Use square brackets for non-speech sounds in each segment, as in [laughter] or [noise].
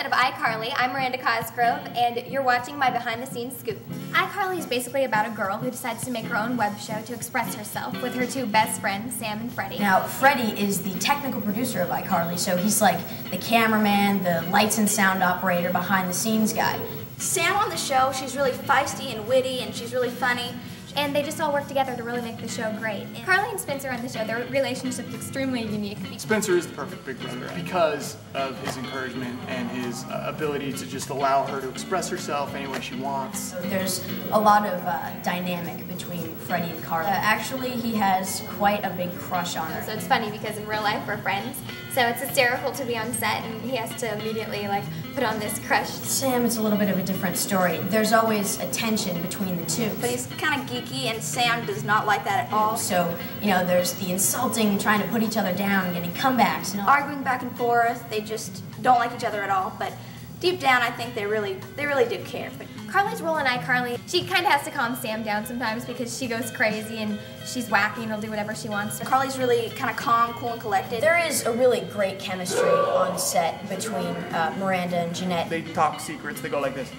iCarly. I'm Miranda Cosgrove, and you're watching my behind the scenes scoop. iCarly is basically about a girl who decides to make her own web show to express herself with her two best friends, Sam and Freddie. Now, Freddie is the technical producer of iCarly, so he's like the cameraman, the lights and sound operator, behind the scenes guy. Sam on the show, she's really feisty and witty, and she's really funny. And they just all work together to really make the show great. And Carly and Spencer on the show, their relationship is extremely unique. Spencer is the perfect big brother because of his encouragement and his uh, ability to just allow her to express herself any way she wants. So there's a lot of uh, dynamic between Freddie and Carly. Uh, actually, he has quite a big crush on her. So it's funny because in real life we're friends. So it's hysterical to be on set and he has to immediately like put on this crush. Sam, it's a little bit of a different story. There's always a tension between the two. But he's kind of geeky, and Sam does not like that at all. So, you know, there's the insulting, trying to put each other down, getting comebacks and all. Arguing back and forth, they just don't like each other at all. But deep down, I think they really, they really do care. But Carly's role in iCarly, she kind of has to calm Sam down sometimes because she goes crazy and she's wacky and will do whatever she wants. Carly's really kind of calm, cool, and collected. There is a really great chemistry on set between uh, Miranda and Jeanette. They talk secrets, they go like this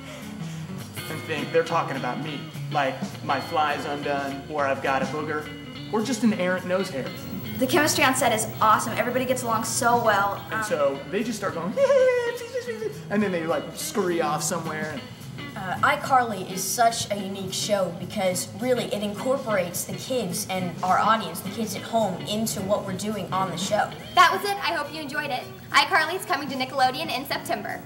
and think they're talking about me. Like my fly's undone, or I've got a booger, or just an errant nose hair. The chemistry on set is awesome. Everybody gets along so well. And Um, so they just start going, [laughs] and then they like scurry off somewhere. Uh, iCarly is such a unique show because really it incorporates the kids and our audience, the kids at home, into what we're doing on the show. That was it. I hope you enjoyed it. iCarly is coming to Nickelodeon in September.